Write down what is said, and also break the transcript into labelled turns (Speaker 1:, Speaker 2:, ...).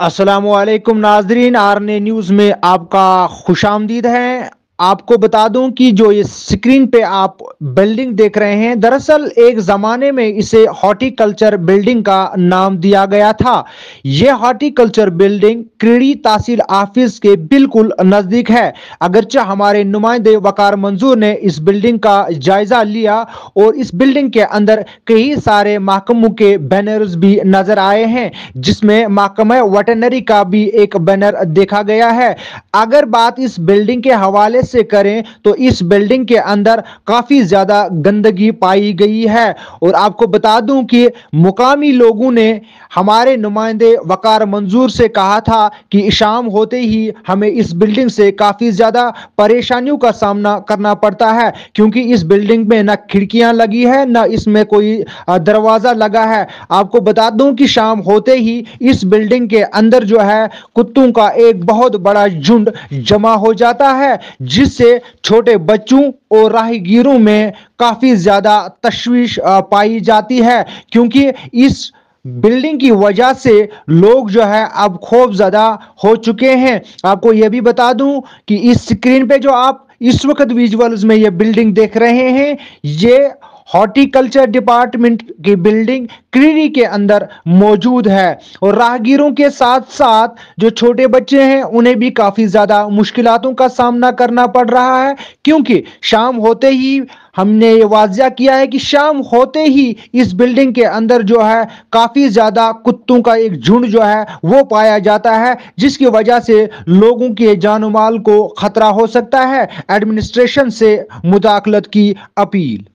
Speaker 1: असलम नाजरीन R news में आपका खुश आमदीद है। आपको बता दूँ कि जो ये स्क्रीन पे आप बिल्डिंग देख रहे हैं, दरअसल एक ज़माने में इसे हॉर्टिकल्चर बिल्डिंग का नाम दिया गया था। ये horticulture building Kreeri tehsil office के बिल्कुल नज़दीक है। अगरचे हमारे नुमाइंदे वकार मंजूर ने इस बिल्डिंग का जायज़ा लिया और इस बिल्डिंग के अंदर कई सारे महकमों के बैनर्स भी नज़र आए हैं, जिसमें महकमा वेटनरी का भी एक बैनर देखा गया है। अगर बात इस बिल्डिंग के हवाले से करें तो इस बिल्डिंग के अंदर काफ़ी ज़्यादा गंदगी पाई गई है। और आपको बता दूँ कि मुकामी लोगों ने हमारे नुमाइंदे वकार मंजूर से कहा था कि शाम होते ही हमें इस बिल्डिंग से काफ़ी ज़्यादा परेशानियों का सामना करना पड़ता है, क्योंकि इस बिल्डिंग में ना खिड़कियाँ लगी है, ना इसमें कोई दरवाज़ा लगा है। आपको बता दूँ कि शाम होते ही इस बिल्डिंग के अंदर जो है, कुत्तों का एक बहुत बड़ा झुंड जमा हो जाता है जिससे छोटे बच्चों और राहगीरों में काफ़ी ज़्यादा तशवीश पाई जाती है। क्योंकि इस बिल्डिंग की वजह से लोग जो है अब खूब ज़्यादा हो चुके हैं। आपको यह भी बता दूँ कि इस स्क्रीन पे जो आप इस वक्त विजुअल्स में यह बिल्डिंग देख रहे हैं, ये हॉर्टिकल्चर डिपार्टमेंट की बिल्डिंग क्रीरी के अंदर मौजूद है। और राहगीरों के साथ साथ जो छोटे बच्चे हैं, उन्हें भी काफ़ी ज़्यादा मुश्किलों का सामना करना पड़ रहा है, क्योंकि शाम होते ही हमने ये वाजिया किया है कि शाम होते ही इस बिल्डिंग के अंदर जो है, काफ़ी ज़्यादा कुत्तों का एक झुंड जो है, वो पाया जाता है, जिसकी वजह से लोगों के जान माल को खतरा हो सकता है। एडमिनिस्ट्रेशन से मुदाखलत की अपील।